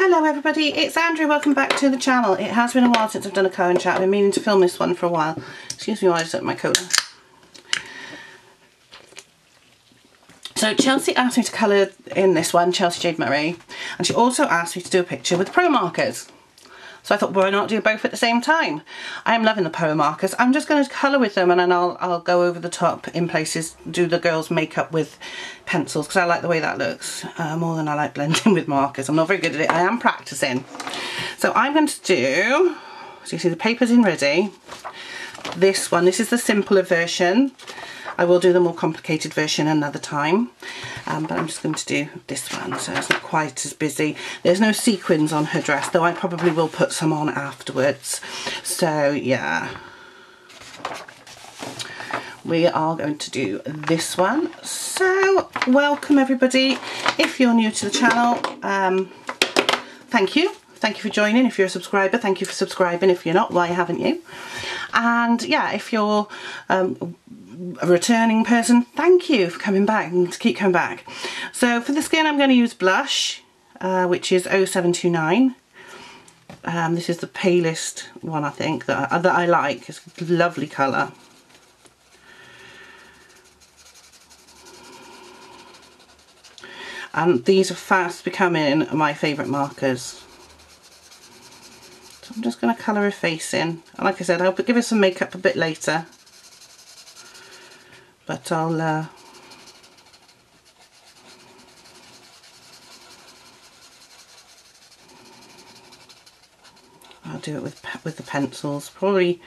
Hello everybody, it's Andrea, welcome back to the channel. It has been a while since I've done a Cohen chat, I've been meaning to film this one for a while. Excuse me while I just open my coat. So Chelsea asked me to colour in this one, Chelsea Jade Murray, and she also asked me to do a picture with pro markers. So I thought, why not do both at the same time? I am loving the Pro markers. I'm just going to colour with them and then I'll, I'll go over the top in places, do the girls' makeup with pencils because I like the way that looks uh, more than I like blending with markers. I'm not very good at it. I am practicing. So I'm going to do, so you see the paper's in ready. This one, this is the simpler version. I will do the more complicated version another time, um, but I'm just going to do this one so it's not quite as busy. There's no sequins on her dress, though I probably will put some on afterwards. So yeah, we are going to do this one. So welcome everybody. If you're new to the channel, um, thank you. Thank you for joining. If you're a subscriber, thank you for subscribing. If you're not, why haven't you? And yeah, if you're um, a returning person, thank you for coming back and to keep coming back. So for the skin I'm going to use blush, uh, which is 0729. Um, this is the palest one I think that I, that I like. It's a lovely colour. And these are fast becoming my favourite markers. So I'm just going to colour her face in. And like I said, I'll give her some makeup a bit later but I'll uh, I'll do it with with the pencils. Probably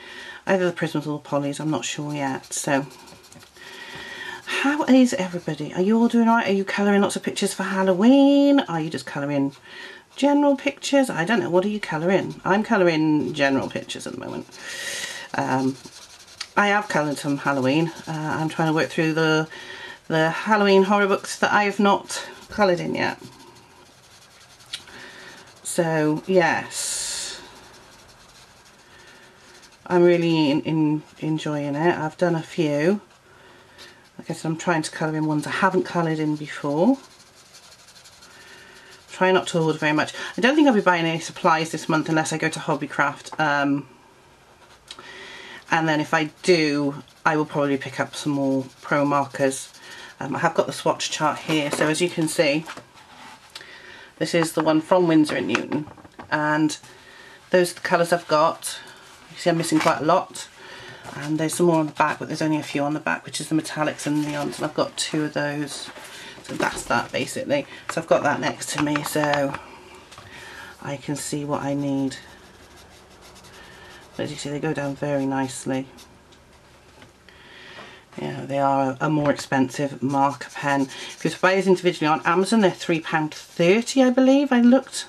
either the prisms or the polys I'm not sure yet. So how is everybody? Are you all doing right are you colouring lots of pictures for Halloween? Are you just colouring general pictures? I don't know. What are you colouring? I'm colouring general pictures at the moment. Um, I have coloured some Halloween. Uh, I'm trying to work through the the Halloween horror books that I have not coloured in yet. So yes, I'm really in, in, enjoying it. I've done a few. I said, I'm trying to colour in ones I haven't coloured in before. Try not to order very much. I don't think I'll be buying any supplies this month unless I go to Hobbycraft. Um, and then if I do I will probably pick up some more pro markers. Um, I have got the swatch chart here. So as you can see this is the one from Winsor & Newton. And those are the colours I've got. You see I'm missing quite a lot. And there's some more on the back but there's only a few on the back which is the metallics and neons. And I've got two of those. So that's that basically. So I've got that next to me. So I can see what I need as you see they go down very nicely. Yeah, they are a, more expensive marker pen. If you buy these individually on Amazon, they're £3.30 I believe, I looked.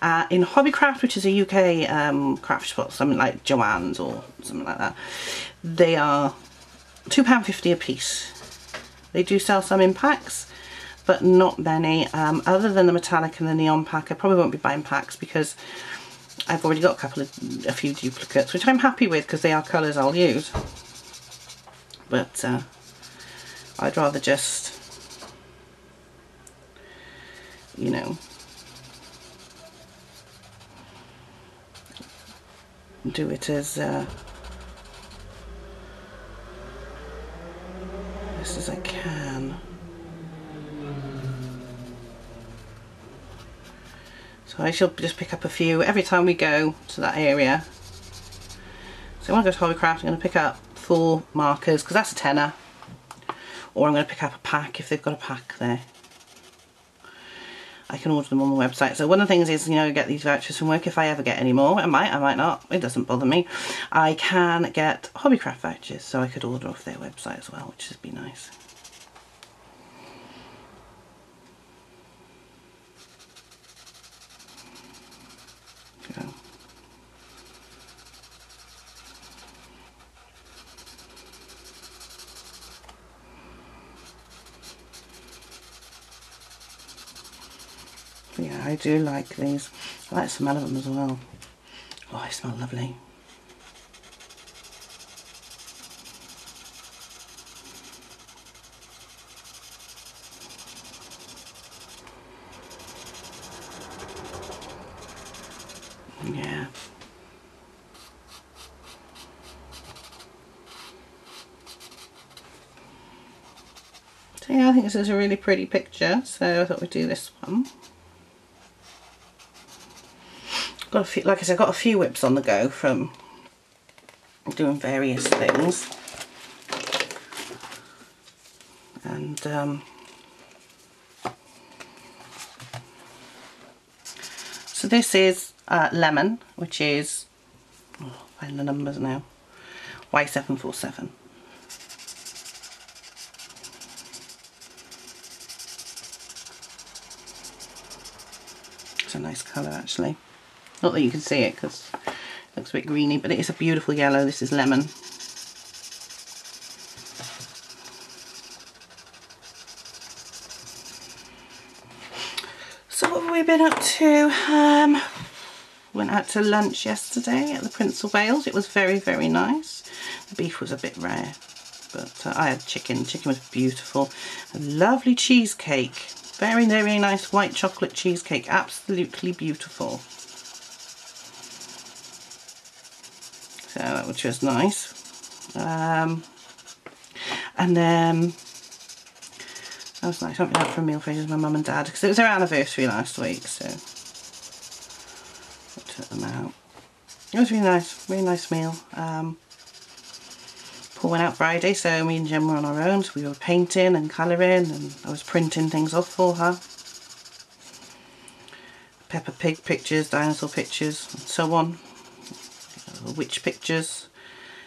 Uh, in Hobbycraft, which is a UK um, craft shop, something like Joann's or something like that, they are £2.50 a piece. They do sell some in packs, but not many. Um, other than the metallic and the neon pack, I probably won't be buying packs because I've already got a couple of, a few duplicates, which I'm happy with because they are colours I'll use. But uh, I'd rather just, you know, do it as uh, as I can. So I shall just pick up a few every time we go to that area. So when I go to Hobbycraft I'm going to pick up four markers because that's a tenner. Or I'm going to pick up a pack if they've got a pack there. I can order them on the website. So one of the things is, you know, get these vouchers from work if I ever get any more. I might, I might not. It doesn't bother me. I can get Hobbycraft vouchers so I could order off their website as well, which would be nice. yeah, I do like these. I like the smell of them as well. Oh, they smell lovely. Yeah. So yeah, I think this is a really pretty picture, so I thought we'd do this one. Got a few, like I said, I've got a few whips on the go from doing various things. And um, so this is uh, Lemon, which is, oh, find the numbers now, Y747. It's a nice colour actually. Not that you can see it because it looks a bit greeny, but it is a beautiful yellow. This is lemon. So what have we been up to? Um, went out to lunch yesterday at the Prince of Wales. It was very, very nice. The beef was a bit rare, but uh, I had chicken. Chicken was beautiful. A lovely cheesecake. Very, very nice white chocolate cheesecake. Absolutely beautiful. So which was nice. Um, and then that was nice. I went for meal for my mum and dad because it was their anniversary last week, so I took them out. It was really nice, really nice meal. Um, Paul went out Friday, so me and Jen were on our own. So we were painting and colouring, and I was printing things off for her. Peppa Pig pictures, dinosaur pictures, and so on witch pictures.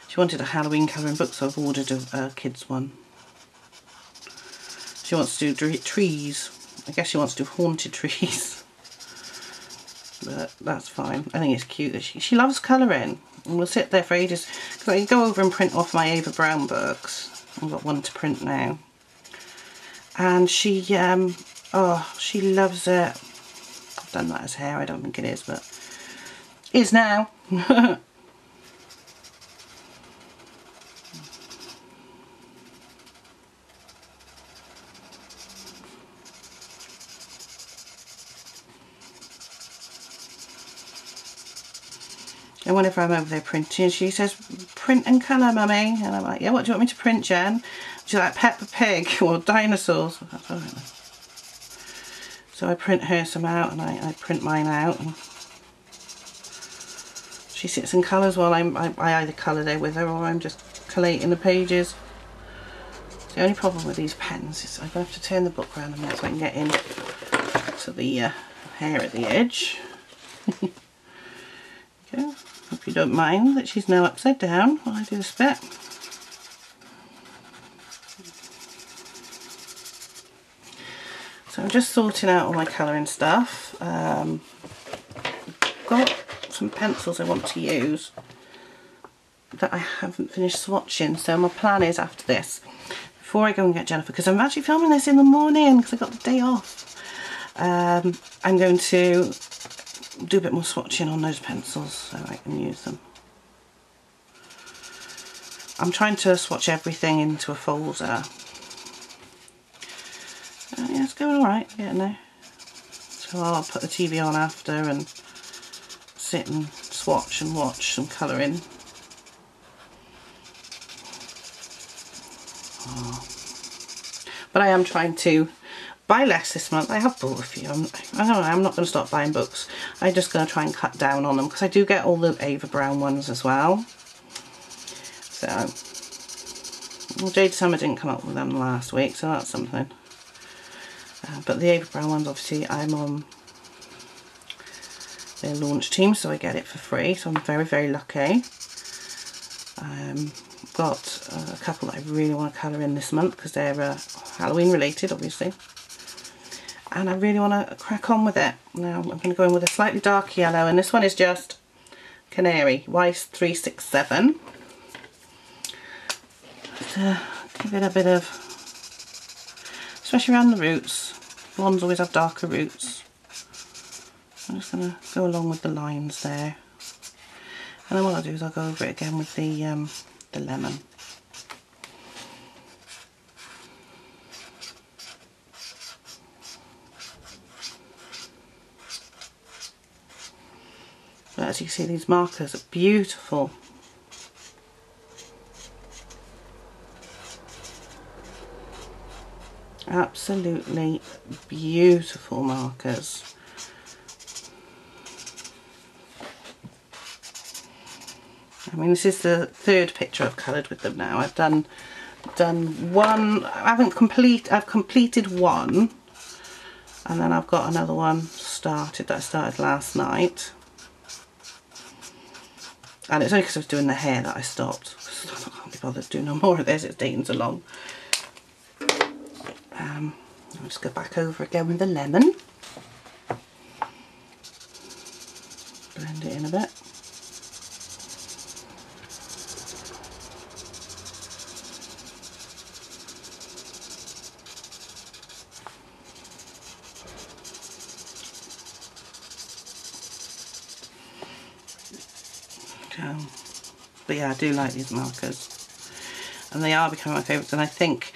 She wanted a Halloween colouring book, so I've ordered a, a kid's one. She wants to do trees. I guess she wants to do haunted trees. but that's fine. I think it's cute that she, she loves colouring. And we'll sit there for ages. Because I go over and print off my Ava Brown books. I've got one to print now. And she, um, oh, she loves it. I've done that as hair, I don't think it is, but is now. And whenever I'm over there printing, she says, print and colour, mummy. And I'm like, yeah, what do you want me to print, Jen? She's like, Peppa Pig or dinosaurs. So I print her some out and I, I print mine out. And she sits and colours while I'm, I, I either colour there with her or I'm just collating the pages. The only problem with these pens is I'm going to have to turn the book around a minute so I can get in to the uh, hair at the edge. okay. Hope you don't mind that she's now upside down while I do this bit. So I'm just sorting out all my colouring stuff. Um, got some pencils I want to use that I haven't finished swatching. So my plan is after this, before I go and get Jennifer, because I'm actually filming this in the morning because I got the day off. Um, I'm going to do a bit more swatching on those pencils so I can use them. I'm trying to swatch everything into a folder. Uh, yeah, it's going alright, getting there. So I'll put the TV on after and sit and swatch and watch some colouring. Oh. But I am trying to buy less this month. I have bought a few. I'm, I don't know, I'm not going to stop buying books. I'm just going to try and cut down on them because I do get all the Ava Brown ones as well. So, well, Jade Summer didn't come up with them last week, so that's something. Uh, but the Ava Brown ones, obviously, I'm on their launch team, so I get it for free. So I'm very, very lucky. Um, got a couple that I really want to colour in this month because they're uh, Halloween related, obviously and I really want to crack on with it. Now I'm going to go in with a slightly dark yellow and this one is just Canary, Y367. To give it a bit of, especially around the roots, blondes always have darker roots. I'm just going to go along with the lines there. And then what I'll do is I'll go over it again with the, um, the lemon. But as you see, these markers are beautiful. Absolutely beautiful markers. I mean, this is the third picture I've coloured with them now. I've done done one. I haven't complete. I've completed one, and then I've got another one started that I started last night. And it's only because I was doing the hair that I stopped. I can't be bothered doing no more of this. It's taking so long. Um, I'll just go back over again with the lemon. Blend it in a bit. I do like these markers. And they are becoming my favourites and I think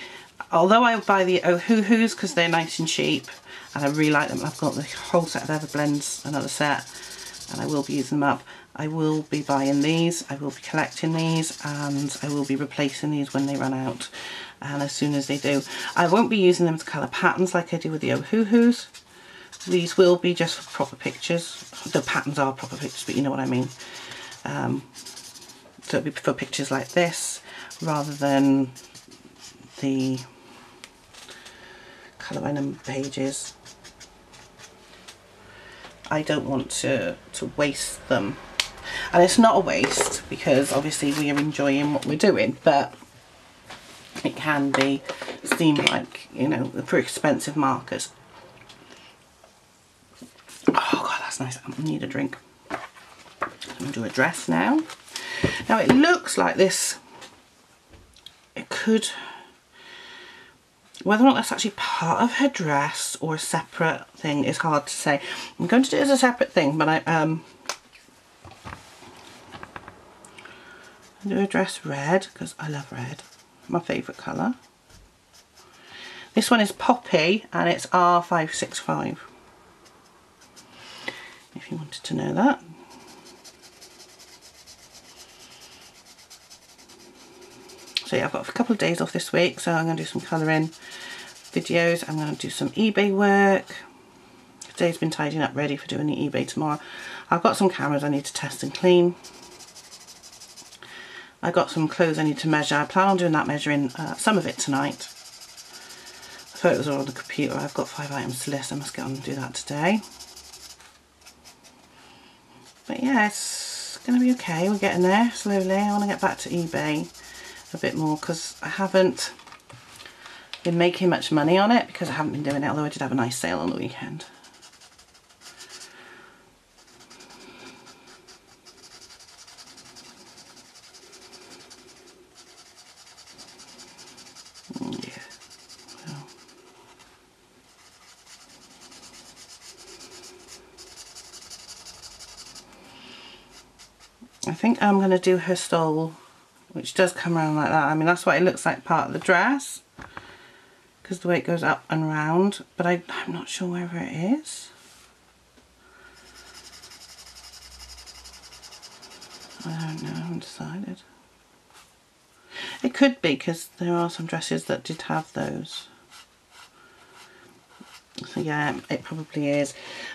although I buy the Ohuhus because they're nice and cheap and I really like them I've got the whole set of Everblends another set and I will be using them up. I will be buying these I will be collecting these and I will be replacing these when they run out. And as soon as they do I won't be using them to colour patterns like I do with the Ohuhus. These will be just for proper pictures. The patterns are proper pictures but you know what I mean. Um, so it'll be for pictures like this rather than the colour colouring pages. I don't want to, to waste them. And it's not a waste because obviously we are enjoying what we're doing, but it can be seem like, you know, for expensive markers. Oh god, that's nice. I need a drink. I'm going to do a dress now. Now it looks like this, it could, whether or not that's actually part of her dress or a separate thing is hard to say. I'm going to do it as a separate thing, but I, um, do a dress red because I love red, my favourite colour. This one is Poppy and it's R565 if you wanted to know that. Yeah, I've got a couple of days off this week, so I'm going to do some colouring videos. I'm going to do some eBay work. Today's been tidying up ready for doing the eBay tomorrow. I've got some cameras I need to test and clean. I've got some clothes I need to measure. I plan on doing that measuring uh, some of it tonight. The photos are on the computer. I've got five items to list. I must get on and do that today. But yeah, it's going to be okay. We're getting there slowly. I want to get back to eBay a bit more because I haven't been making much money on it because I haven't been doing it, although I did have a nice sale on the weekend. Mm. I think I'm going to do her stole which does come around like that. I mean, that's why it looks like part of the dress because the way it goes up and round, but I, I'm not sure whether it is. I don't know, I haven't decided. It could be because there are some dresses that did have those. So yeah, it probably is.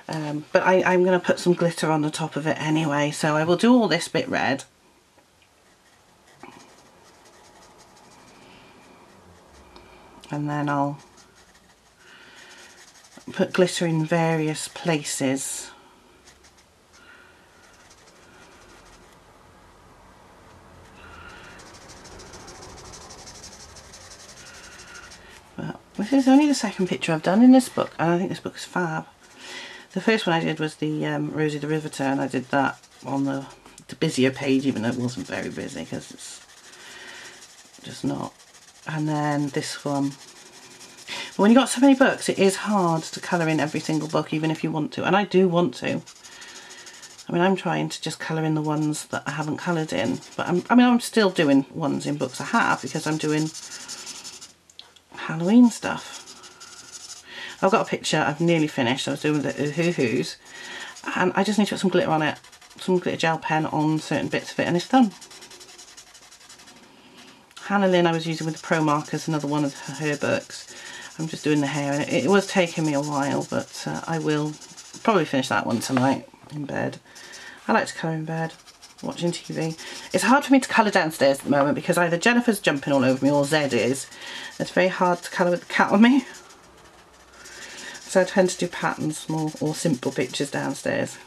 Um, but I, I'm going to put some glitter on the top of it anyway, so I will do all this bit red and then I'll put glitter in various places. This is only the second picture I've done in this book and I think this book is fab. The first one I did was the um, Rosie the Riveter and I did that on the, the busier page even though it wasn't very busy because it's just not and then this one. But when you've got so many books, it is hard to colour in every single book, even if you want to. And I do want to. I mean, I'm trying to just colour in the ones that I haven't coloured in. But I'm, I mean, I'm still doing ones in books I have because I'm doing Halloween stuff. I've got a picture I've nearly finished. I was doing the hoo-hoos. And I just need to put some glitter on it some glitter gel pen on certain bits of it and it's done. Hannah Lynn I was using with the Pro Markers, another one of her books. I'm just doing the hair and it, it was taking me a while but uh, I will probably finish that one tonight in bed. I like to colour in bed, watching TV. It's hard for me to colour downstairs at the moment because either Jennifer's jumping all over me or Zed is. It's very hard to colour with the cat on me. So I tend to do patterns more or simple pictures downstairs.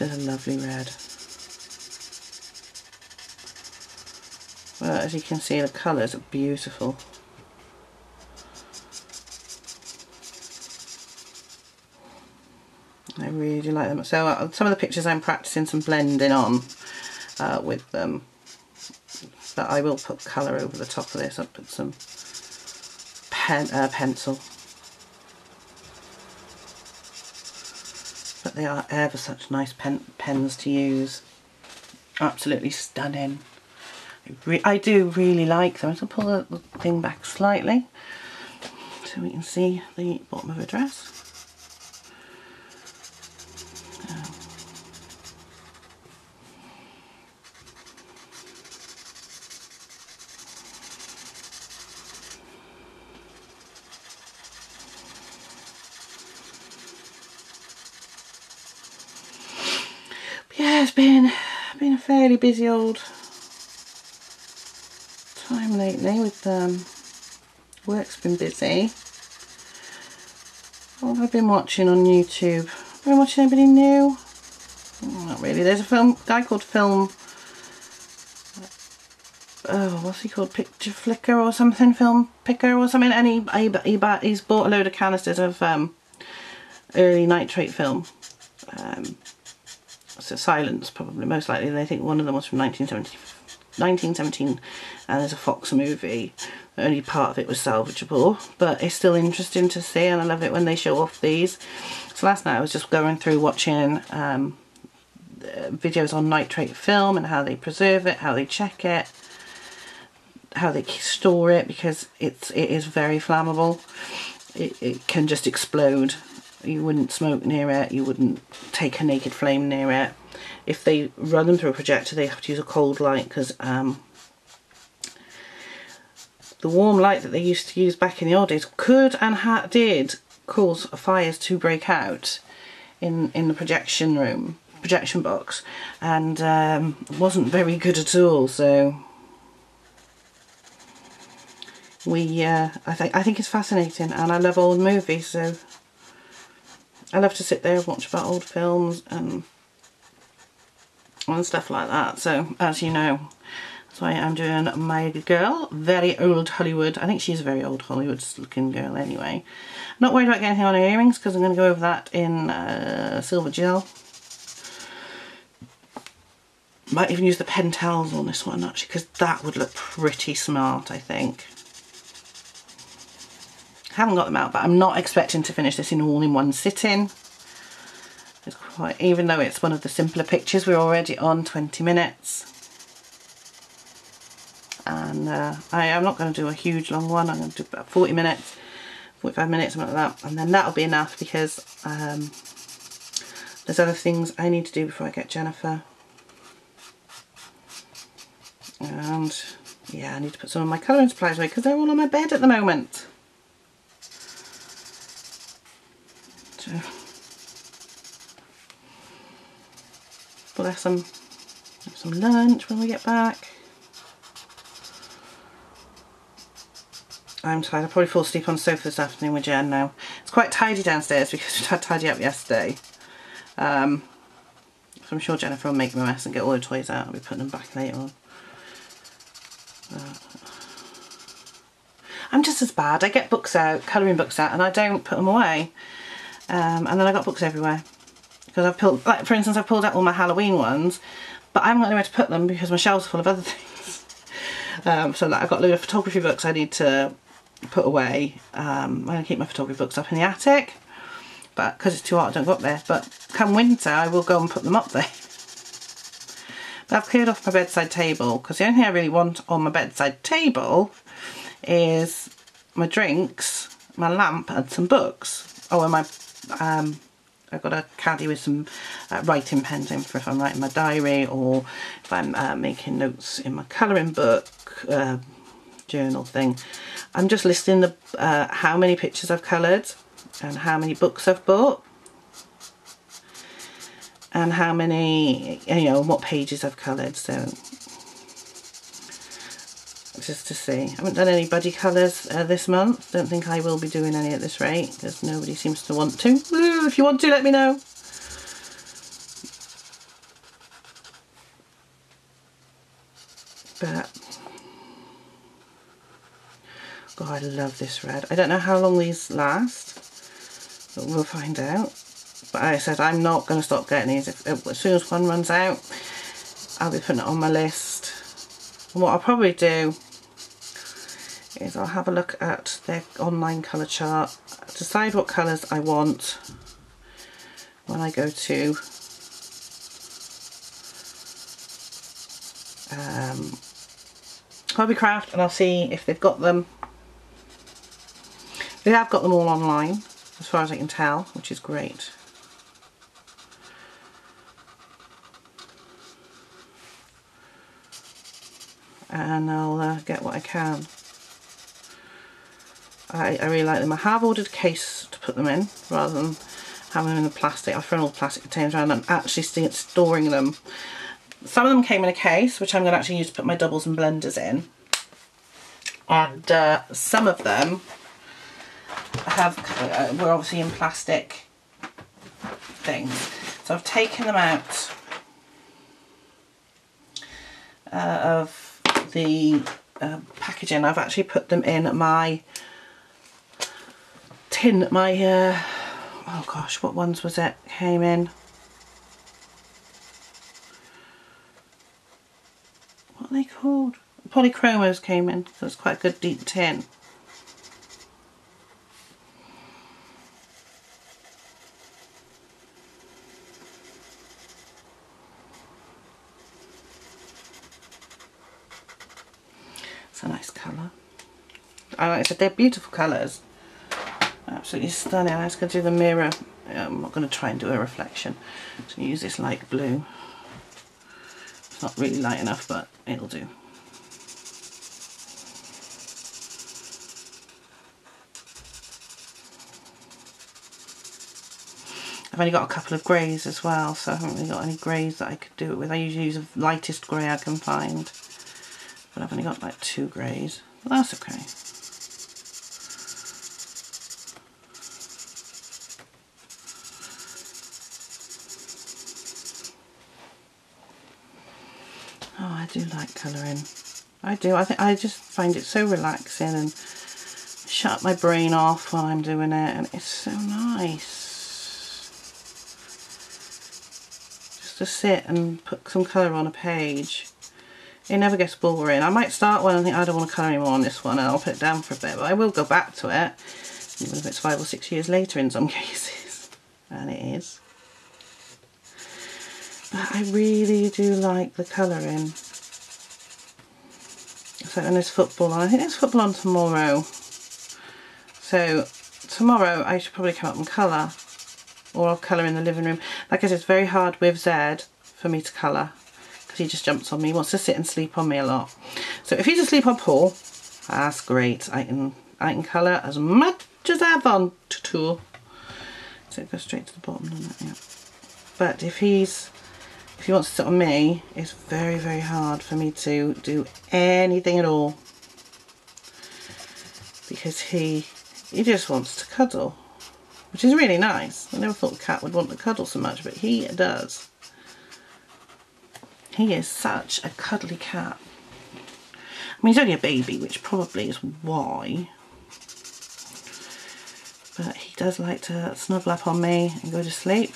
Is a lovely red. Well, as you can see, the colours are beautiful. I really like them. So uh, some of the pictures I'm practicing some blending on uh, with them. But I will put colour over the top of this. I'll put some pen, uh, pencil. But they are ever such nice pen, pens to use. Absolutely stunning. I do really like them. I'm going to pull the thing back slightly so we can see the bottom of her dress. Yeah, it's been been a fairly busy old time lately with um, work's been busy. What have I been watching on YouTube? Have been watching anybody new? Not really. There's a film guy called Film. Oh, what's he called? Picture Flicker or something? Film Picker or something? And he, he, he he's bought a load of canisters of um, early nitrate film. Um, so Silents, probably most likely. They think one of them was from 1970. 1917 and there's a Fox movie. Only part of it was salvageable, but it's still interesting to see and I love it when they show off these. So last night I was just going through watching um, videos on nitrate film and how they preserve it, how they check it, how they store it because it's it is very flammable. It, it can just explode. You wouldn't smoke near it, you wouldn't take a naked flame near it. If they run them through a projector they have to use a cold light because um, the warm light that they used to use back in the old days could and did cause fires to break out in, in the projection room, projection box, and um, wasn't very good at all. So we, uh, I think, I think it's fascinating, and I love old movies. So I love to sit there and watch about old films and and stuff like that. So as you know, so I am doing my girl, very old Hollywood. I think she's a very old Hollywood looking girl anyway. Not worried about getting on her earrings because I'm going to go over that in uh, silver gel. Might even use the Pentels on this one actually because that would look pretty smart I think. Haven't got them out but I'm not expecting to finish this in all in one sitting. Quite, even though it's one of the simpler pictures, we're already on 20 minutes. And uh, I am not going to do a huge long one I'm going to do about 40 minutes 45 minutes something like that. And then that'll be enough because um, there's other things I need to do before I get Jennifer. And yeah I need to put some of my colouring supplies away because they're all on my bed at the moment. So them have some some lunch when we get back I'm tired. I'll probably fall asleep on the sofa this afternoon with Jen now. It's quite tidy downstairs because we had tidy up yesterday. Um, so I'm sure Jennifer will make a mess and get all the toys out. I'll be putting them back later on. Uh, I'm just as bad. I get books out, colouring books out, and I don't put them away. Um, and then I got books everywhere. Because I've pulled, like for instance, I've pulled out all my Halloween ones, but I haven't got anywhere to put them because my shelves are full of other things. Um, so like, I've got a load of photography books I need to put away. Um, I'm going to keep my photography books up in the attic, but because it's too hot I don't go up there. But come winter I will go and put them up there. But I've cleared off my bedside table because the only thing I really want on my bedside table is my drinks, my lamp and some books. Oh, and my um, I've got a caddy with some uh, writing pens in for if I'm writing my diary or if I'm uh, making notes in my colouring book uh, journal thing. I'm just listing the uh, how many pictures I've coloured and how many books I've bought and how many, you know, what pages I've coloured. So just to see. I haven't done any buddy colours uh, this month. Don't think I will be doing any at this rate because nobody seems to want to. Woo, if you want to, let me know. But, God, I love this red. I don't know how long these last, but we'll find out. But like I said, I'm not going to stop getting these. If, as soon as one runs out, I'll be putting it on my list. And what I'll probably do is I'll have a look at their online colour chart, decide what colours I want when I go to um, Hobbycraft and I'll see if they've got them. They have got them all online as far as I can tell, which is great. And I'll uh, get what I can. I, I really like them. I have ordered a case to put them in rather than having them in the plastic. I've thrown all the plastic containers around and I'm actually storing them. Some of them came in a case, which I'm going to actually use to put my doubles and blenders in. And uh, some of them have uh, were obviously in plastic things. So I've taken them out uh, of the uh, packaging. I've actually put them in my tin, my, uh, oh gosh, what ones was it came in? What are they called? Polychromos came in, so it's quite a good deep tin. It's a nice colour. I I said, they're beautiful colours absolutely stunning. I'm just going to do the mirror. I'm not going to try and do a reflection. So use this light blue. It's not really light enough, but it'll do. I've only got a couple of greys as well, so I haven't really got any greys that I could do it with. I usually use the lightest grey I can find, but I've only got like two greys. But that's okay. Do like colouring. I do. I think I just find it so relaxing and shut my brain off while I'm doing it and it's so nice. Just to sit and put some colour on a page. It never gets boring. I might start one and think I don't want to colour anymore on this one and I'll put it down for a bit but I will go back to it even if it's five or six years later in some cases. And it is. But I really do like the colouring. So, and there's football on. I think there's football on tomorrow. So, tomorrow I should probably come up and colour. Or I'll colour in the living room. Like I said, it's very hard with Zed for me to colour. Because he just jumps on me. He wants to sit and sleep on me a lot. So if he's asleep on Paul, that's great. I can I can colour as much as I want to. So it goes straight to the bottom, doesn't it? Yeah. But if he's if he wants to sit on me, it's very, very hard for me to do anything at all. Because he, he just wants to cuddle, which is really nice. I never thought a cat would want to cuddle so much, but he does. He is such a cuddly cat. I mean, he's only a baby, which probably is why. But he does like to snuggle up on me and go to sleep.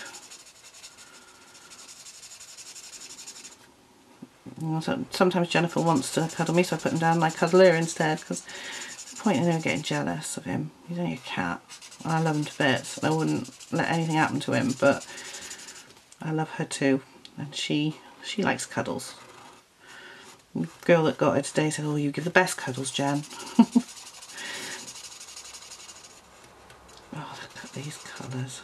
Sometimes Jennifer wants to cuddle me, so I put him down and I cuddle her instead because the point in her getting jealous of him. He's only a cat. I love him to bits. I wouldn't let anything happen to him, but I love her too. And she she likes cuddles. The girl that got her today said, oh, you give the best cuddles, Jen. oh, look at these colours.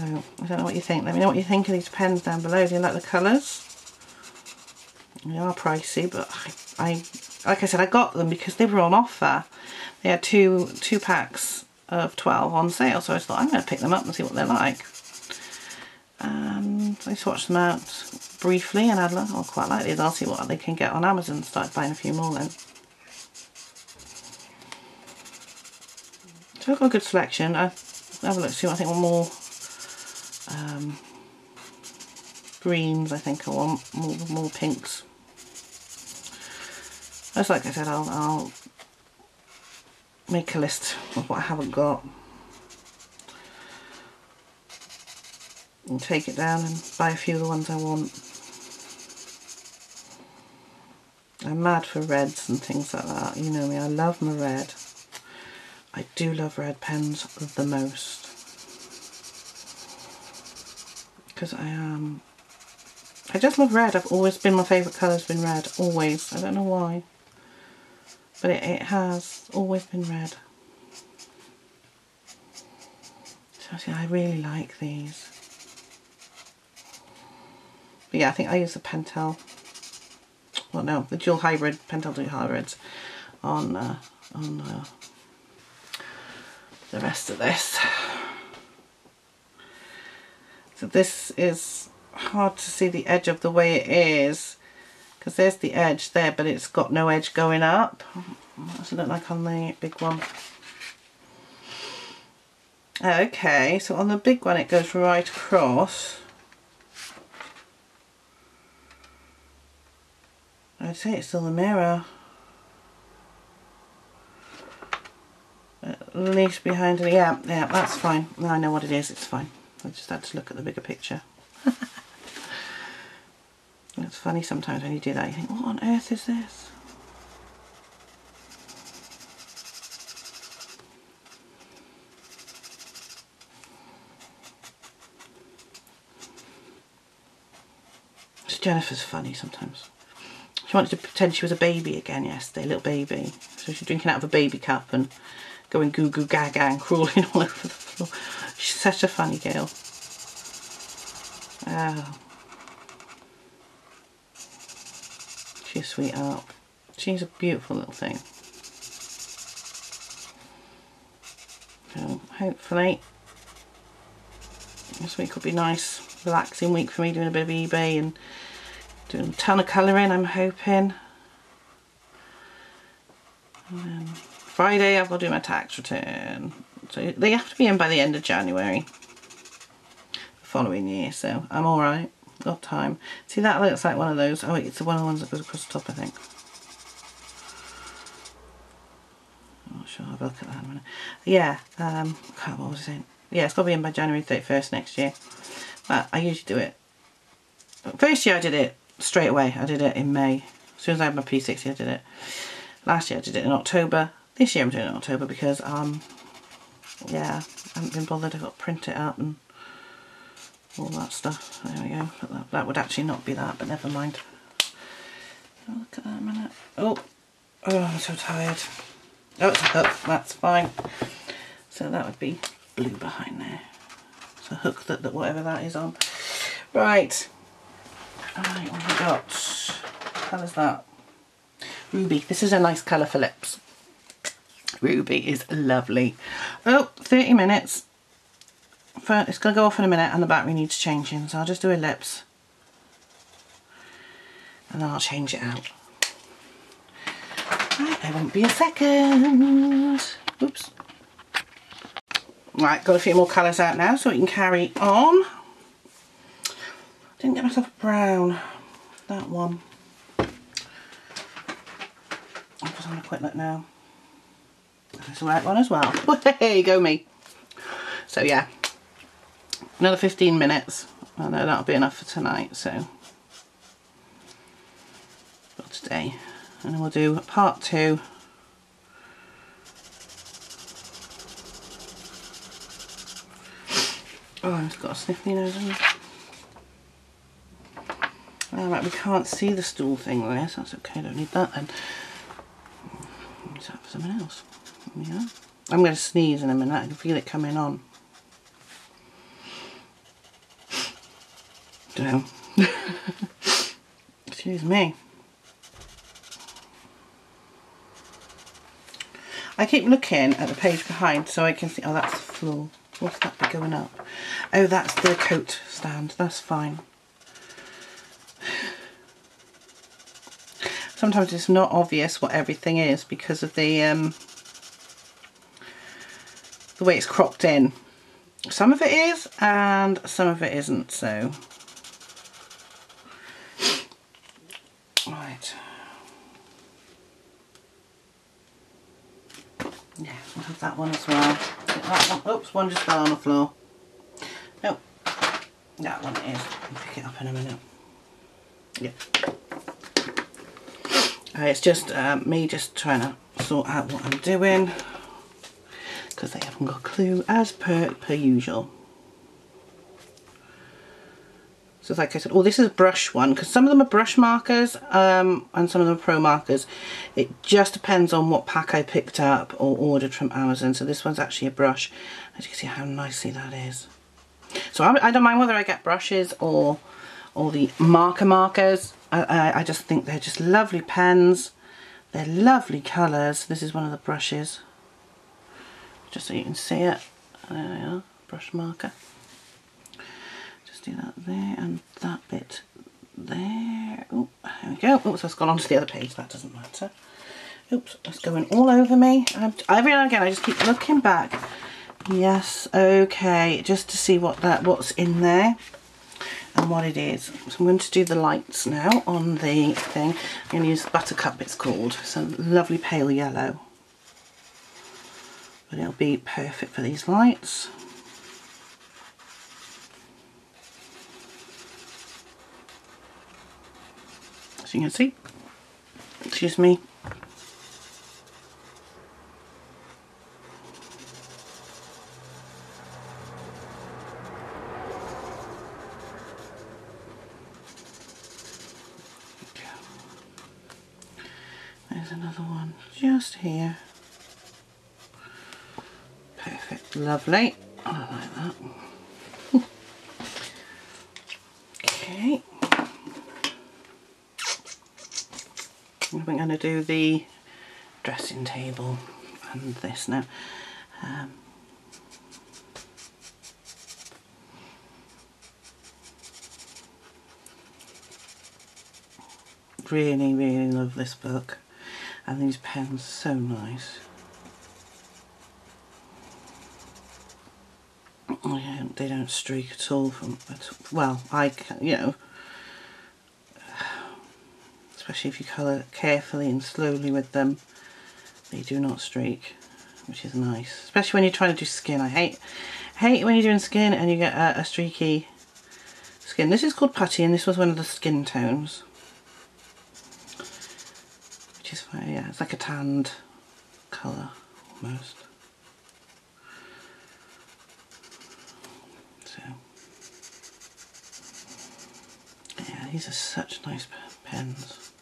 So, I don't know what you think. Let me know what you think of these pens down below. Do you like the colours? They are pricey, but I, I, like I said, I got them because they were on offer. They had two two packs of 12 on sale, so I thought I'm going to pick them up and see what they're like. And I swatched them out briefly and I'd oh, quite like these. I'll see what they can get on Amazon and start buying a few more then. So I've got a good selection. I have a look, see what I think one more um, greens I think I want, more, more pinks. As like I said, I'll, I'll make a list of what I haven't got. And take it down and buy a few of the ones I want. I'm mad for reds and things like that. You know me, I love my red. I do love red pens the most. Because I. Um, I just love red. I've always been, my favourite colour's been red. Always. I don't know why. But it, it has always been red. So see, I really like these. But yeah, I think I use the Pentel. Well, no, the dual hybrid, Pentel dual hybrids on uh, on uh, the rest of this. So this is hard to see the edge of the way it is because there's the edge there but it's got no edge going up. What does it look like on the big one? Okay, so on the big one it goes right across. I'd say it's still the mirror. At least behind it. Yeah, yeah, that's fine. I know what it is, it's fine. I just had to look at the bigger picture. it's funny sometimes when you do that, you think, what on earth is this? Jennifer's funny sometimes. She wanted to pretend she was a baby again yesterday, little baby. So she's drinking out of a baby cup and going goo goo gaga and crawling all over the floor. She's such a funny girl. Oh. She's a sweetheart. She's a beautiful little thing. So hopefully this week will be nice, relaxing week for me doing a bit of eBay and doing a ton of colouring I'm hoping. Friday I've got to do my tax return. So they have to be in by the end of January the following year so I'm alright. Got time. See that looks like one of those. Oh it's one of the ones that goes across the top I think. I'm not sure, I'll look at that in a minute. Yeah, um, what was I saying? Yeah, it's got to be in by January 31st next year. But I usually do it. First year I did it straight away. I did it in May. As soon as I had my P60 I did it. Last year I did it in October. This year I'm doing it in October because, um, yeah, I haven't been bothered. I've got to print it out and all that stuff. There we go. That, that, would actually not be that, but never mind. Look at that a minute. Oh, oh, I'm so tired. Oh, it's a hook. That's fine. So that would be blue behind there. It's a hook that, that whatever that is on. Right. Alright, what have we got? What colour's that? Ruby. This is a nice colour for lips. Ruby is lovely. Oh, 30 minutes. It's going to go off in a minute and the battery needs changing. So I'll just do a lips. And then I'll change it out. Right, I won't be a second. Oops. Right, got a few more colours out now so we can carry on. Didn't get myself a brown. That one. I'll put on a quick look now. That's the right one as well. Hey, go me. So yeah, another 15 minutes. I know that'll be enough for tonight, so for today. And then we'll do part two. Oh, I've got a sniffly nose Alright, we can't see the stool thing there, so that's okay, don't need that then. Use that for something else. Yeah. I'm going to sneeze in a minute, I can feel it coming on. So, excuse me. I keep looking at the page behind so I can see, oh that's the floor. What's that going up? Oh that's the coat stand, that's fine. Sometimes it's not obvious what everything is because of the um, the way it's cropped in. Some of it is and some of it isn't so. Right. Yeah, we'll have that one as well. That one. Oops, one just fell on the floor. Nope. That one is. I'll pick it up in a minute. Yeah. It's just uh, me just trying to sort out what I'm doing haven't got a clue as per per usual. So like I said, oh this is a brush one because some of them are brush markers um, and some of them are Promarkers. It just depends on what pack I picked up or ordered from Amazon. So this one's actually a brush. As you can see how nicely that is. So I, I don't mind whether I get brushes or or the marker markers. I, I, just think they're just lovely pens. They're lovely colours. This is one of the brushes. Just so you can see it. There we are, brush marker. Just do that there and that bit there. Oh, there we go. Oops, that's gone onto the other page. That doesn't matter. Oops, that's going all over me. I'm, every now and again I just keep looking back. Yes, okay, just to see what that what's in there and what it is. So I'm going to do the lights now on the thing. I'm going to use Buttercup it's called. It's a lovely pale yellow. But it'll be perfect for these lights. As you can see, excuse me, just here. Perfect, lovely. I like that. okay. I'm going to do the dressing table and this now. Um, really, really love this book and these pens so nice. They don't streak at all from, well, I, you know, especially if you colour carefully and slowly with them, they do not streak, which is nice. Especially when you're trying to do skin. I hate, hate when you're doing skin and you get a, a streaky skin. This is called Putty and this was one of the skin tones which is yeah, it's like a tanned colour almost. These are such nice pens.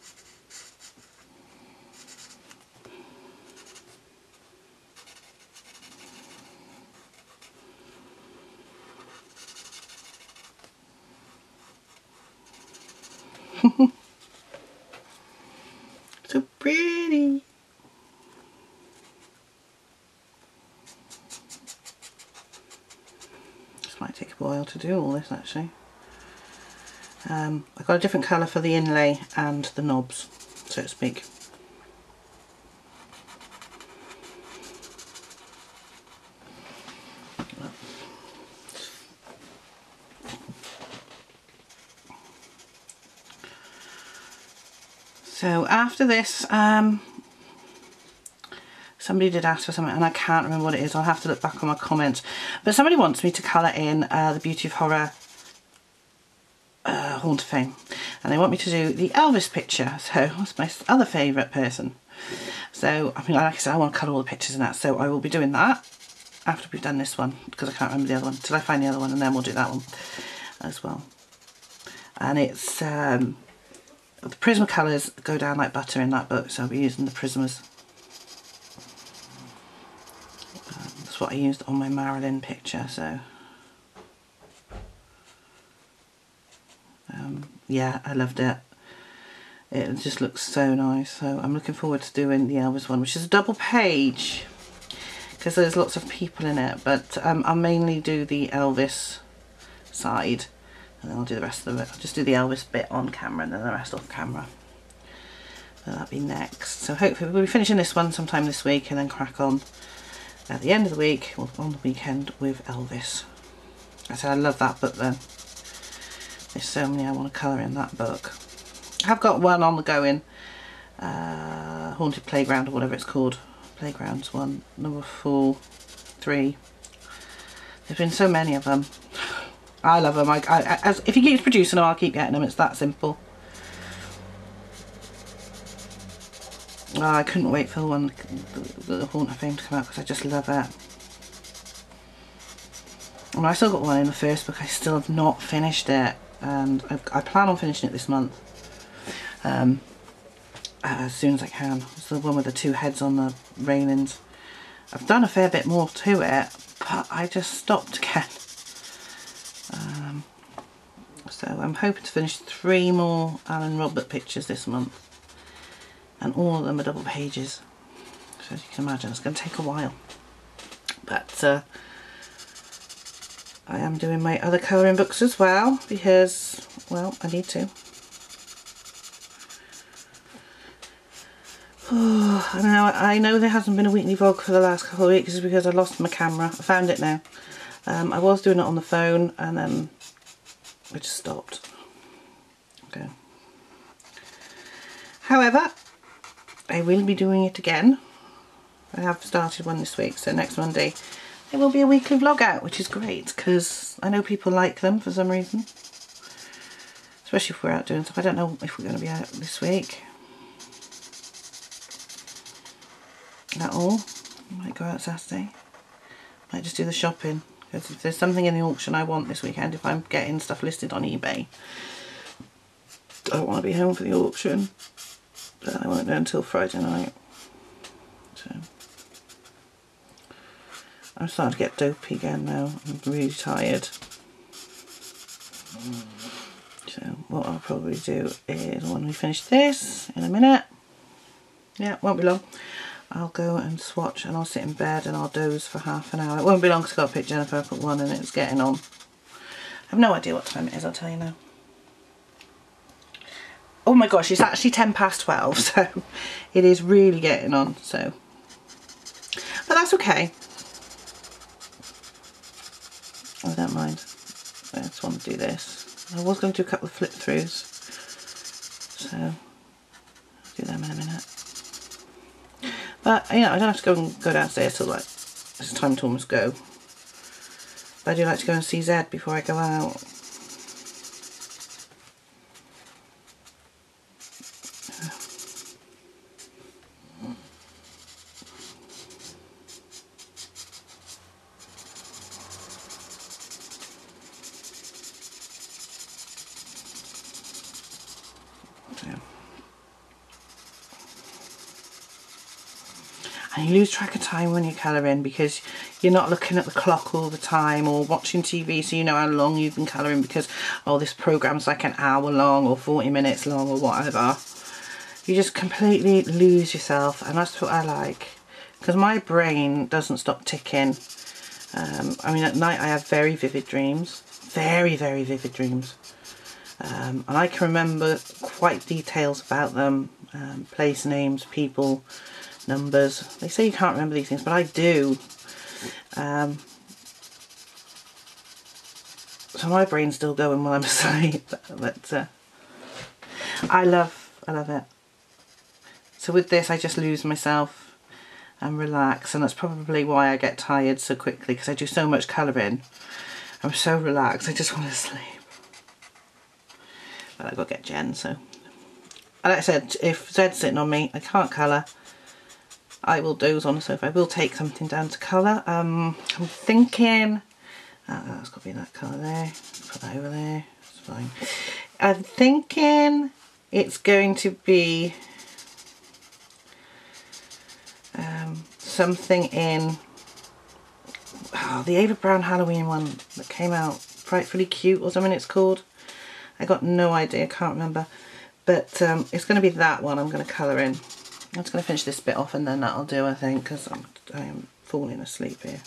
So pretty. This might take a while to do all this actually. Um, I've got a different colour for the inlay and the knobs, so to speak. So after this, um, somebody did ask for something and I can't remember what it is. I'll have to look back on my comments. But somebody wants me to colour in uh, the Beauty of Horror Hall of Fame. And they want me to do the Elvis picture. So that's my other favourite person. So, I mean, like I said, I want to colour all the pictures and that. So I will be doing that after we've done this one. Because I can't remember the other one. Till I find the other one and then we'll do that one as well. and it's um, the Prismacolors go down like butter in that book so I'll be using the Prismas. Um, that's what I used on my Marilyn picture so um, yeah I loved it it just looks so nice so I'm looking forward to doing the Elvis one which is a double page because there's lots of people in it but um, I'll mainly do the Elvis side and then I'll do the rest of it. I'll just do the Elvis bit on camera and then the rest off camera. So that'll be next. So hopefully we'll be finishing this one sometime this week and then crack on at the end of the week or on the weekend with Elvis. I said I love that book then. There's so many I want to colour in that book. I've got one on the going, uh, Haunted Playground or whatever it's called. Playgrounds one, number four, three. There's been so many of them. I love them. I, I, as, if he keeps producing them, I'll keep getting them. It's that simple. Oh, I couldn't wait for the one, the, the Haunt of Fame to come out because I just love it. And I still got one in the first book. I still have not finished it, and I've, i plan on finishing it this month. Um, as soon as I can. It's the one with the two heads on the railings. I've done a fair bit more to it, but I just stopped again. Um, so I'm hoping to finish three more Alan Robert pictures this month. And all of them are double pages. So as you can imagine, it's going to take a while. But uh, I am doing my other colouring books as well because, well, I need to. Oh, now I know there hasn't been a weekly vlog for the last couple of weeks because I lost my camera. I found it now. Um, I was doing it on the phone and then I just stopped. Okay. However, I will be doing it again. I have started one this week, so next Monday there will be a weekly vlog out, which is great because I know people like them for some reason. Especially if we're out doing stuff. I don't know if we're going to be out this week. At all. Might go out Saturday. Might just do the shopping. Because if there's something in the auction I want this weekend, if I'm getting stuff listed on eBay, I don't want to be home for the auction. But I won't know until Friday night. So I'm starting to get dopey again now. I'm really tired. So what I'll probably do is when we finish this in a minute, yeah, won't be long, I'll go and swatch and I'll sit in bed and I'll doze for half an hour. It won't be long because I've got to pick Jennifer up at one and it's getting on. I have no idea what time it is, I'll tell you now. Oh my gosh, it's actually 10 past 12, so it is really getting on, so. But that's okay. I don't mind. I just want to do this. I was going to do a couple of flip throughs, so I'll do them in a minute. But, you know, I don't have to go and go downstairs till like, it's time to almost go. But I do like to go and see Zed before I go out. and you lose track of time when you're colouring because you're not looking at the clock all the time or watching TV so you know how long you've been colouring because oh this program's like an hour long or 40 minutes long or whatever. You just completely lose yourself and that's what I like because my brain doesn't stop ticking. Um, I mean at night I have very vivid dreams very very vivid dreams. Um, and I can remember quite details about them um, place names people numbers. They say you can't remember these things, but I do. Um, so my brain's still going while I'm asleep, but uh, I love, I love it. So with this, I just lose myself and relax, and that's probably why I get tired so quickly because I do so much colouring. I'm so relaxed, I just want to sleep. But I've got to get Jen, so. Like I said, if Zed's sitting on me, I can't colour. I will doze on the sofa. I will take something down to colour. Um, I'm thinking, uh, that's got to be that colour there. Put that over there. It's fine. I'm thinking it's going to be um, something in oh, the Ava Brown Halloween one that came out, Frightfully Cute or something it's called. I got no idea, can't remember. But um, it's going to be that one I'm going to colour in. I'm just going to finish this bit off and then that'll do I think because I'm, I'm falling asleep here.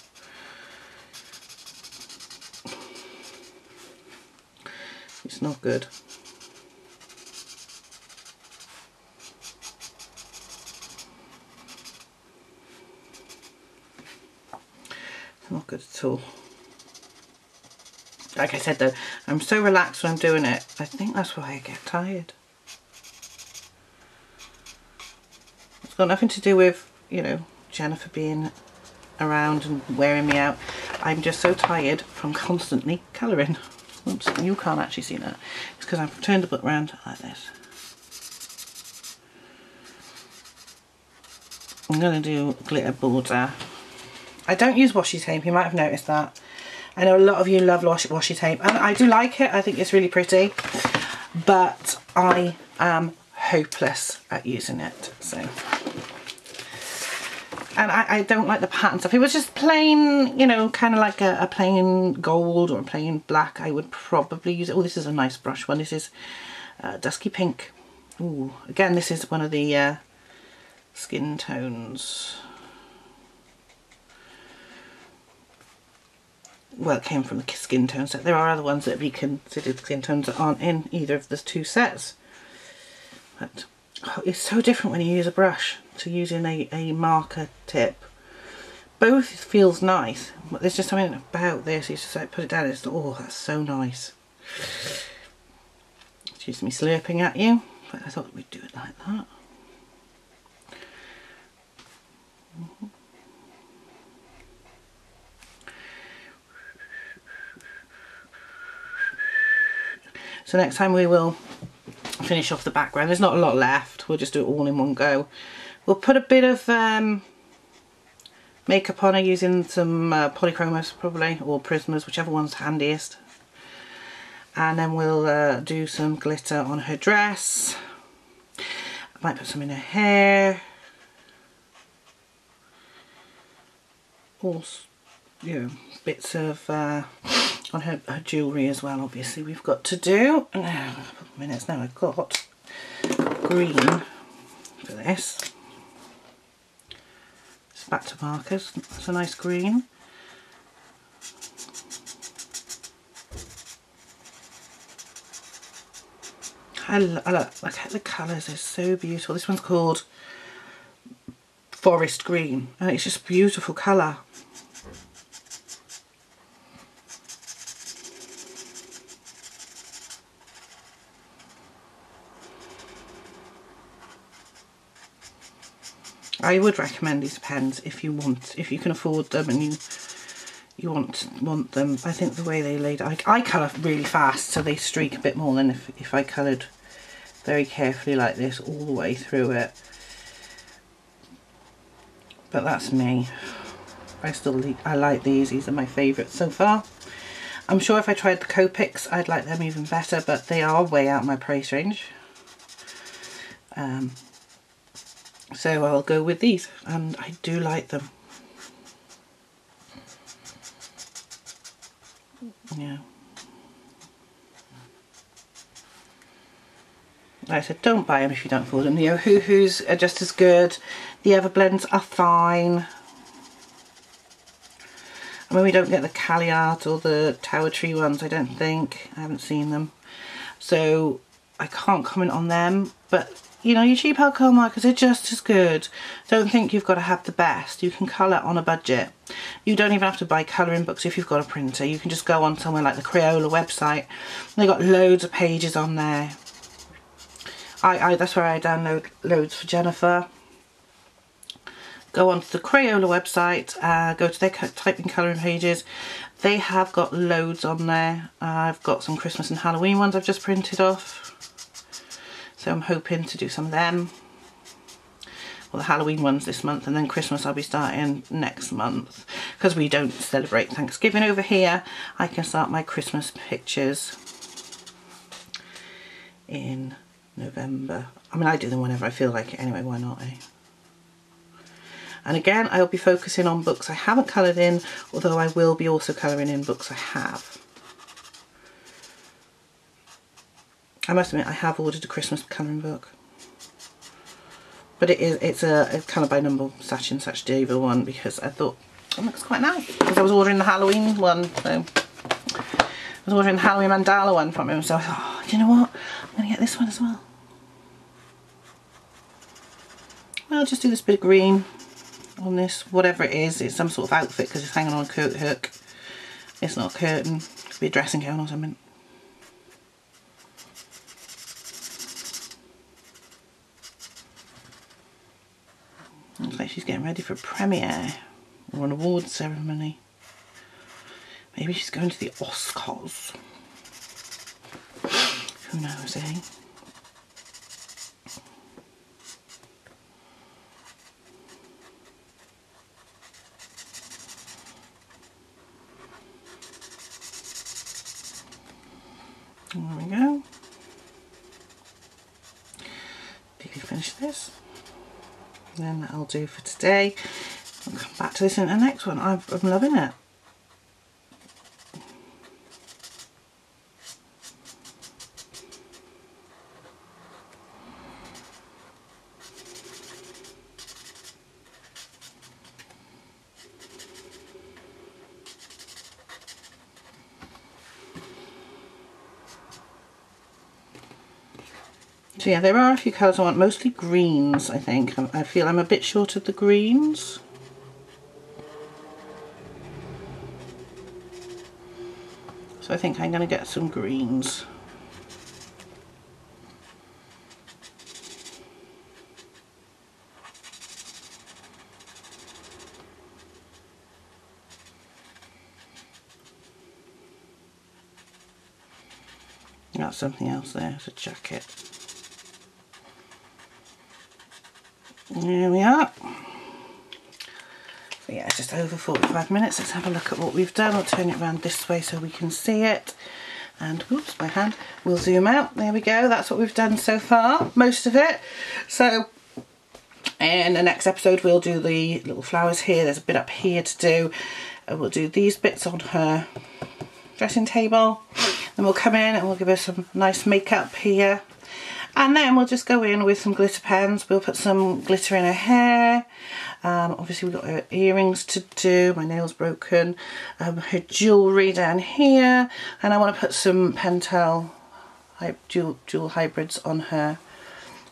It's not good. It's not good at all. Like I said though, I'm so relaxed when I'm doing it. I think that's why I get tired. It's got nothing to do with, you know, Jennifer being around and wearing me out. I'm just so tired from constantly colouring. Oops, you can't actually see that. It's because I've turned the book around like this. I'm going to do glitter border. I don't use washi tape, you might have noticed that. I know a lot of you love washi, washi tape and I do like it, I think it's really pretty. But I am hopeless at using it, so. And I, I don't like the pattern stuff. If it was just plain, you know, kind of like a, a, plain gold or a plain black, I would probably use it. Oh, this is a nice brush one. This is uh, Dusky Pink. Ooh, again, this is one of the uh, skin tones. well it came from the skin tone set. There are other ones that be considered skin tones that aren't in either of the two sets. But oh, it's so different when you use a brush to using a, a marker tip. Both feels nice, but there's just something about this, you just like put it down it's, oh that's so nice. Excuse me slurping at you, but I thought we'd do it like that. So next time we will finish off the background. There's not a lot left. We'll just do it all in one go. We'll put a bit of um, makeup on her using some uh, polychromos probably or prismas, whichever one's handiest. And then we'll uh, do some glitter on her dress. I might put some in her hair. All, you know, bits of uh, on her, her jewellery as well obviously we've got to do now minutes now I've got green for this back to markers it's a nice green I, I look, look at the colours, they're so beautiful. This one's called Forest Green and it's just beautiful colour. I would recommend these pens if you want, if you can afford them and you you want want them. I think the way they laid, I, I colour really fast, so they streak a bit more than if, if I coloured very carefully like this all the way through it. But that's me. I still I like these, these are my favourites so far. I'm sure if I tried the Copics I'd like them even better, but they are way out my price range. Um, so I'll go with these and I do like them. Yeah. Like I said, don't buy them if you don't afford them. The Ohuhus are just as good. The Everblends are fine. I mean, we don't get the Caliart or the Tower Tree ones, I don't think. I haven't seen them. So I can't comment on them, but you know, your cheap alcohol markers are just as good. Don't think you've got to have the best. You can colour on a budget. You don't even have to buy colouring books if you've got a printer. You can just go on somewhere like the Crayola website. They've got loads of pages on there. I, I That's where I download loads for Jennifer. Go onto the Crayola website, uh, go to their typing colouring pages. They have got loads on there. Uh, I've got some Christmas and Halloween ones I've just printed off. So I'm hoping to do some of them. Well, the Halloween ones this month and then Christmas I'll be starting next month. Because we don't celebrate Thanksgiving over here, I can start my Christmas pictures in November. I mean, I do them whenever I feel like it anyway, why not, eh? And again, I'll be focusing on books I haven't coloured in, although I will be also colouring in books I have. I must admit, I have ordered a Christmas colouring book. But it is, it's a, a kind of by number such and such Diva one because I thought oh, it looks quite nice. Because I was ordering the Halloween one, so I was ordering the Halloween mandala one from him, so I thought, oh, you know what? I'm going to get this one as well. I'll just do this bit of green on this, whatever it is. It's some sort of outfit because it's hanging on a coat hook. It's not a curtain. It could be a dressing gown or something. Looks like she's getting ready for a premiere or an award ceremony. Maybe she's going to the Oscars. Who knows, eh? There we go. Did you finish this? Then that'll do for today. I'll come back to this in the next one. I'm, I'm loving it. So yeah, there are a few colours I want, mostly greens I think. I feel I'm a bit short of the greens. So I think I'm going to get some greens. Got something else there, it's a jacket. There we are. So yeah, it's just over 45 minutes. Let's have a look at what we've done. I'll turn it around this way so we can see it. And, oops, my hand. We'll zoom out. There we go. That's what we've done so far. Most of it. So, in the next episode, we'll do the little flowers here. There's a bit up here to do. And we'll do these bits on her dressing table. Then we'll come in and we'll give her some nice makeup here and then we'll just go in with some glitter pens. We'll put some glitter in her hair. Um, obviously we've got her earrings to do. My nail's broken. Um, her jewellery down here. And I want to put some Pentel jewel, jewel hybrids on her,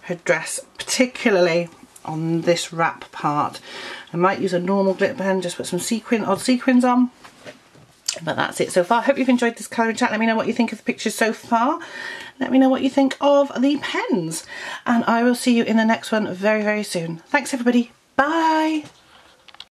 her dress, particularly on this wrap part. I might use a normal glitter pen, just put some sequin, odd sequins on. But that's it so far. I hope you've enjoyed this colouring chat. Let me know what you think of the pictures so far. Let me know what you think of the pens. And I will see you in the next one very, very soon. Thanks everybody. Bye.